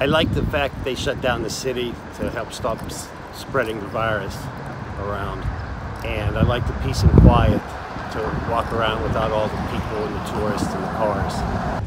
I like the fact they shut down the city to help stop spreading the virus around. And I like the peace and quiet to walk around without all the people and the tourists and the cars.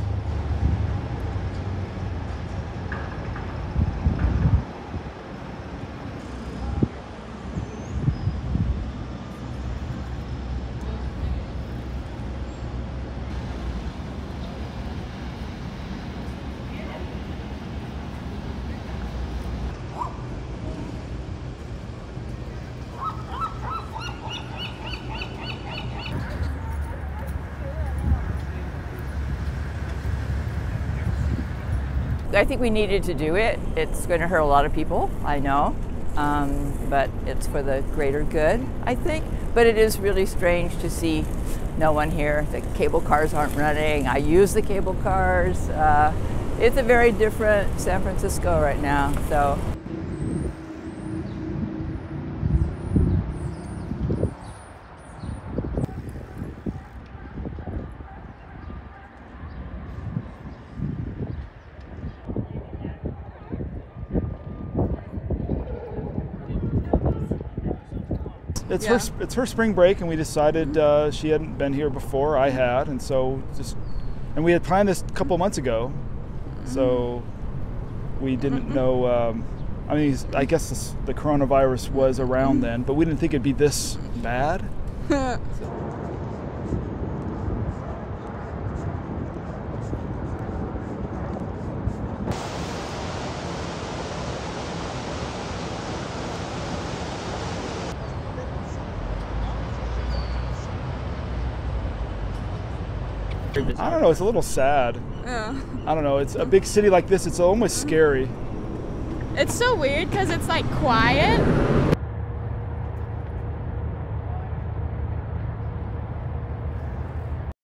I think we needed to do it. It's going to hurt a lot of people, I know, um, but it's for the greater good, I think. But it is really strange to see no one here. The cable cars aren't running. I use the cable cars. Uh, it's a very different San Francisco right now. So It's Yeah. her it's her spring break, and we decided uh, she hadn't been here before. I had, and so just and we had planned this a couple months ago, so we didn't know. Um, I mean, I guess this, the coronavirus was around then, but we didn't think it'd be this bad. I don't know. It's a little sad. Yeah. I don't know. It's a big city like this. It's almost scary. It's so weird because it's like quiet,